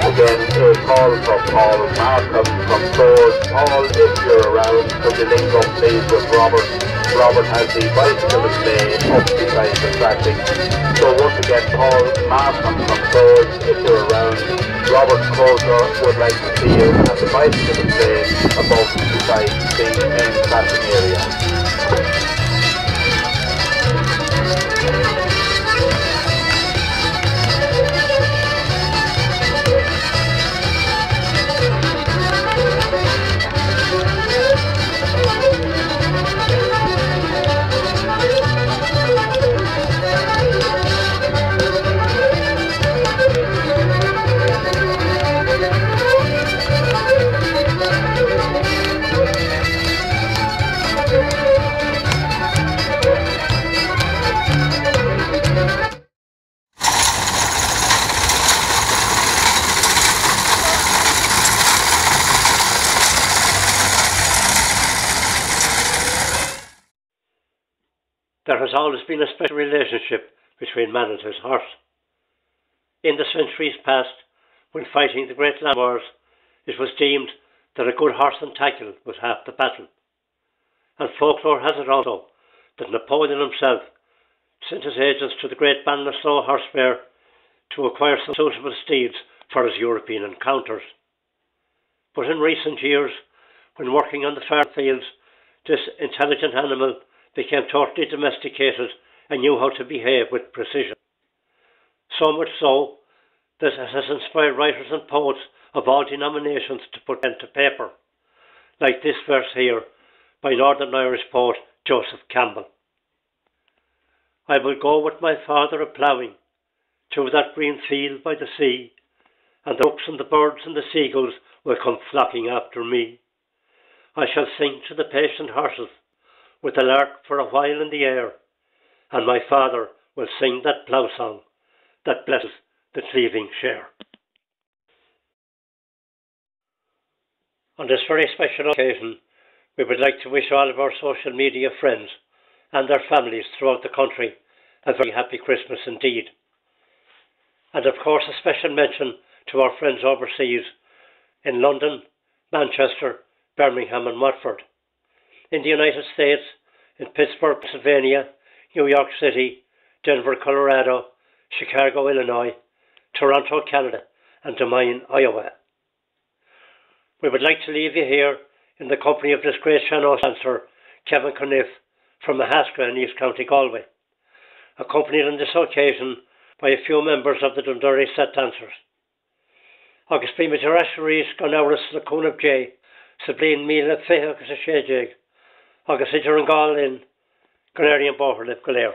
again a call from Paul Markham from Swords. Paul, if you're around, could you link up please with Robert? Robert has the bicycle display up beside the traffic. So once again, Paul Markham from Swords, if you're around, Robert Coulter would like to see you at the bicycle display above beside the main traffic area. There has always been a special relationship between man and his horse. In the centuries past, when fighting the great land wars, it was deemed that a good horse and tackle was half the battle. And folklore has it also that Napoleon himself sent his agents to the great Ballinasloe horse fair to acquire some suitable steeds for his European encounters. But in recent years, when working on the farm fields, this intelligent animal became totally domesticated and knew how to behave with precision. So much so that it has inspired writers and poets of all denominations to put pen to paper, like this verse here by Northern Irish poet Joseph Campbell. I will go with my father a ploughing through that green field by the sea, and the rooks and the birds and the seagulls will come flocking after me. I shall sing to the patient horses with the lark for a while in the air, and my father will sing that plough song that blesses the cleaving share. On this very special occasion, we would like to wish all of our social media friends and their families throughout the country a very happy Christmas indeed. And of course, a special mention to our friends overseas in London, Manchester, Birmingham, and Watford. In the United States, in Pittsburgh, Pennsylvania, New York City, Denver, Colorado, Chicago, Illinois, Toronto, Canada, and Des Moines, Iowa. We would like to leave you here in the company of this great Sean-Nós dancer, Kevin Conniff, from Mahaska in East County, Galway, accompanied on this occasion by a few members of the Dundurry Set Dancers. Agus bí me raséis gan áras le cónab dé a agus idir an gáin gan éirí an báthir le go léir.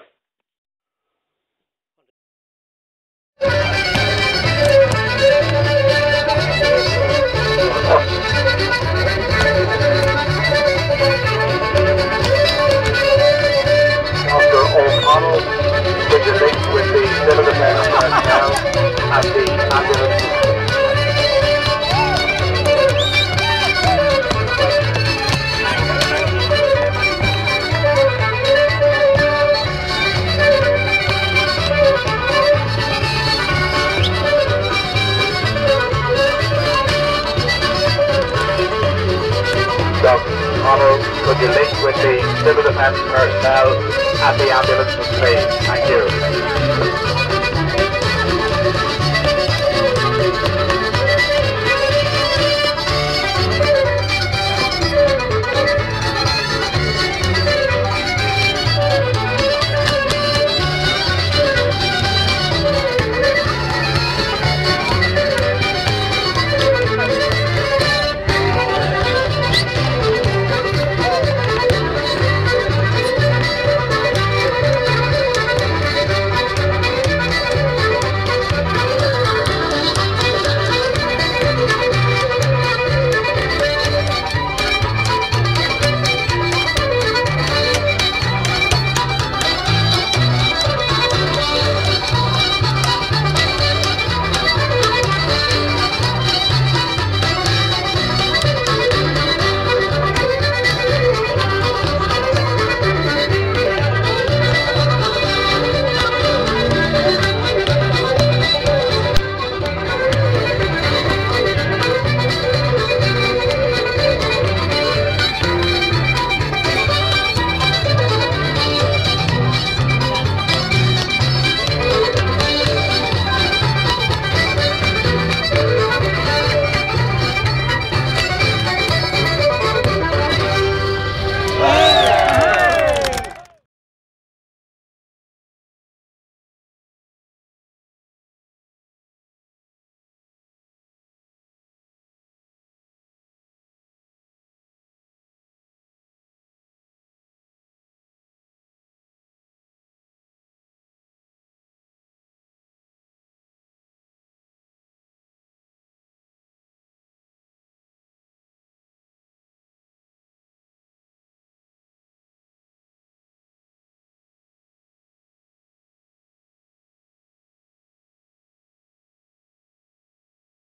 Civil defence personnel at the ambulance, please? Thank you.